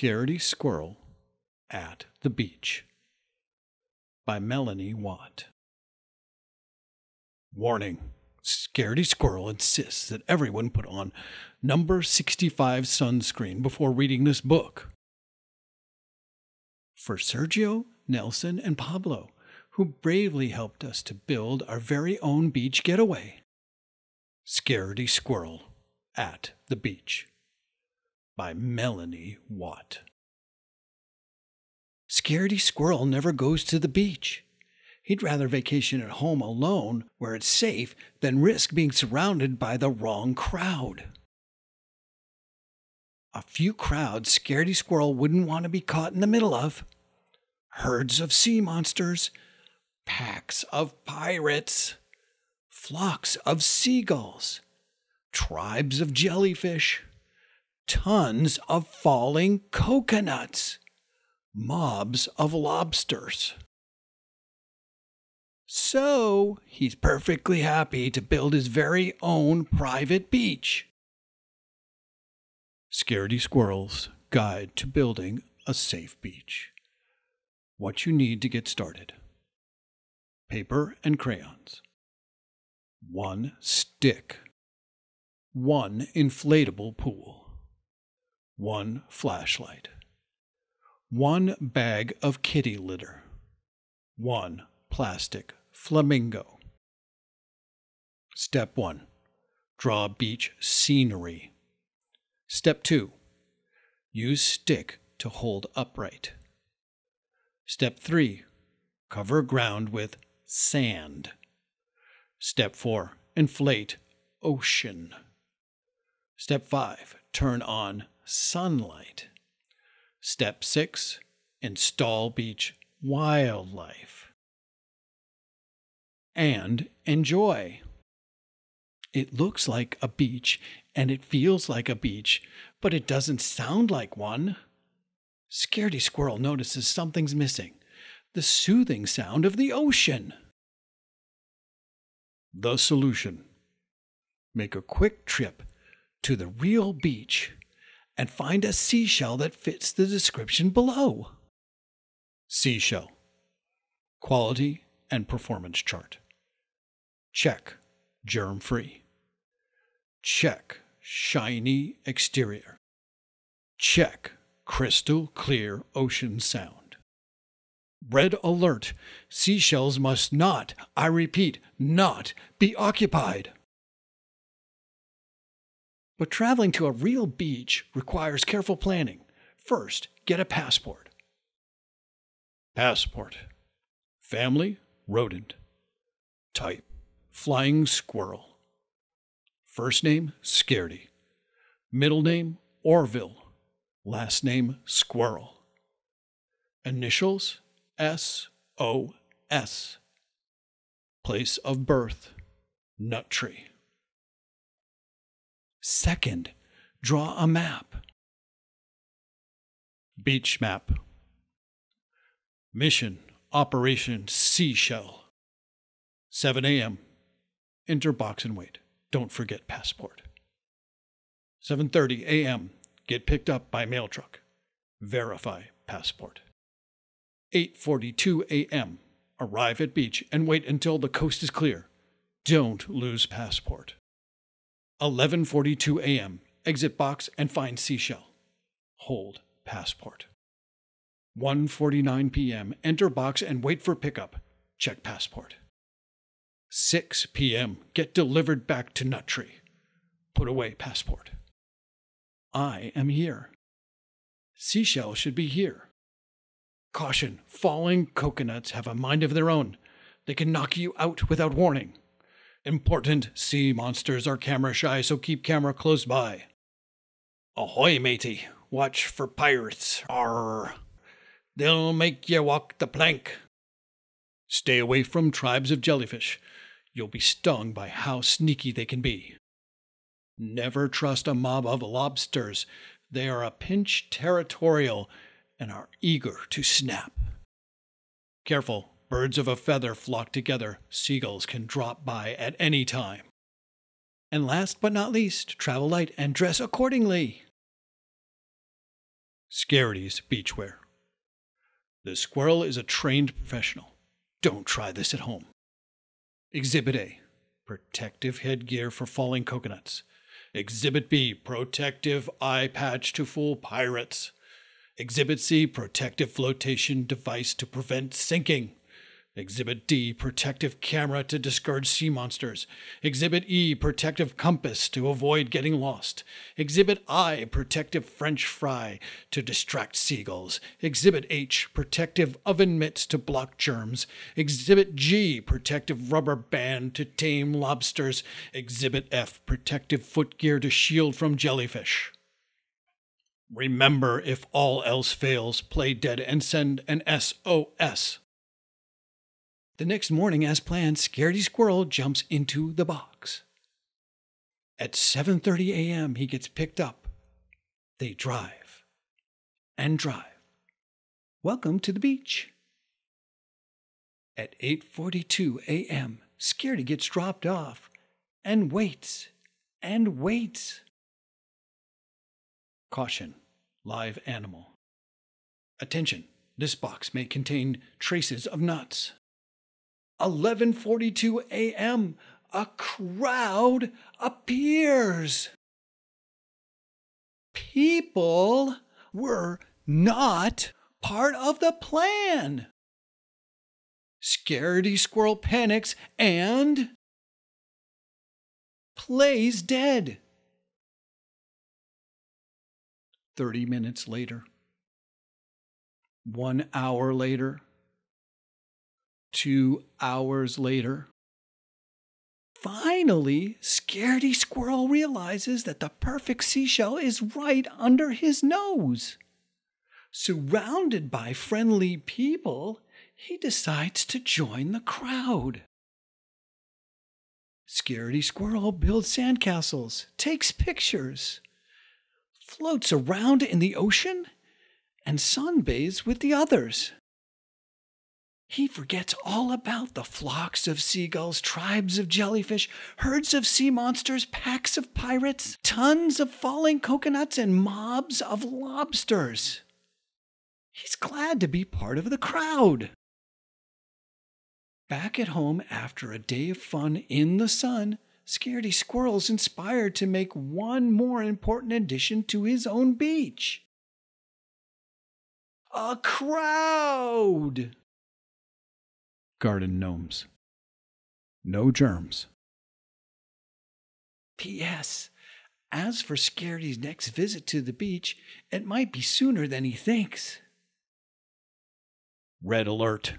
Scaredy Squirrel at the Beach by Melanie Watt. Warning Scaredy Squirrel insists that everyone put on number 65 sunscreen before reading this book. For Sergio, Nelson, and Pablo, who bravely helped us to build our very own beach getaway. Scaredy Squirrel at the Beach by Melanie Watt. Scaredy Squirrel never goes to the beach. He'd rather vacation at home alone, where it's safe, than risk being surrounded by the wrong crowd. A few crowds Scaredy Squirrel wouldn't want to be caught in the middle of. Herds of sea monsters, packs of pirates, flocks of seagulls, tribes of jellyfish, tons of falling coconuts, mobs of lobsters. So he's perfectly happy to build his very own private beach. Scaredy Squirrel's Guide to Building a Safe Beach. What you need to get started paper and crayons, one stick, one inflatable pool, one flashlight, one bag of kitty litter, one plastic flamingo. Step 1 Draw beach scenery. Step 2 Use stick to hold upright. Step 3 Cover ground with sand. Step 4 Inflate ocean. Step 5 Turn on sunlight. Step 6 Install beach wildlife. And enjoy. It looks like a beach and it feels like a beach, but it doesn't sound like one. Scaredy Squirrel notices something's missing the soothing sound of the ocean. The solution make a quick trip to the real beach and find a seashell that fits the description below. Seashell Quality and Performance Chart. Check germ free. Check shiny exterior. Check crystal clear ocean sound. Red alert. Seashells must not, I repeat, not be occupied. But traveling to a real beach requires careful planning. First, get a passport. Passport. Family, rodent. Type, flying squirrel. First name, Scaredy. Middle name, Orville. Last name, Squirrel. Initials, S O S. Place of birth, nut tree. Second, draw a map. Beach map. Mission Operation Seashell. 7 a.m. Enter box and wait. Don't forget passport. 7:30 a.m. Get picked up by mail truck. Verify passport. 8:42 a.m. Arrive at beach and wait until the coast is clear. Don't lose passport. 11:42 a.m. Exit box and find seashell. Hold passport. 1:49 p.m. Enter box and wait for pickup. Check passport. 6 p.m. Get delivered back to Nut Tree. Put away passport. I am here. Seashell should be here. Caution falling coconuts have a mind of their own. They can knock you out without warning. Important sea monsters are camera shy, so keep camera close by. Ahoy, matey. Watch for pirates. Arr. They'll make you walk the plank. Stay away from tribes of jellyfish. You'll be stung by how sneaky they can be. Never trust a mob of lobsters. They are a pinch territorial and are eager to snap. Careful, birds of a feather flock together, seagulls can drop by at any time. And last but not least, travel light and dress accordingly. Scaredy's Beachwear. The squirrel is a trained professional. Don't try this at home. Exhibit A Protective headgear for falling coconuts. Exhibit B Protective eye patch to fool pirates. Exhibit C Protective flotation device to prevent sinking. Exhibit D, protective camera to discourage sea monsters. Exhibit E, protective compass to avoid getting lost. Exhibit I, protective French fry to distract seagulls. Exhibit H, protective oven mitts to block germs. Exhibit G, protective rubber band to tame lobsters. Exhibit F, protective footgear to shield from jellyfish. Remember, if all else fails, play dead and send an SOS. The next morning, as planned, Scaredy Squirrel jumps into the box. At 7:30 a.m., he gets picked up. They drive and drive. Welcome to the beach. At 8:42 a.m., Scaredy gets dropped off and waits and waits. Caution, live animal. Attention, this box may contain traces of nuts. 11:42 a.m. a crowd appears. People were not part of the plan. Scaredy Squirrel panics and plays dead. 30 minutes later, one hour later, Two hours later, finally, Scaredy Squirrel realizes that the perfect seashell is right under his nose. Surrounded by friendly people, he decides to join the crowd. Scaredy Squirrel builds sandcastles, takes pictures, floats around in the ocean, and sunbathes with the others. He forgets all about the flocks of seagulls, tribes of jellyfish, herds of sea monsters, packs of pirates, tons of falling coconuts, and mobs of lobsters. He's glad to be part of the crowd. Back at home after a day of fun in the sun, Scaredy Squirrel's inspired to make one more important addition to his own beach. A crowd! Garden gnomes. No germs. P.S. As for Scaredy's next visit to the beach, it might be sooner than he thinks. Red alert.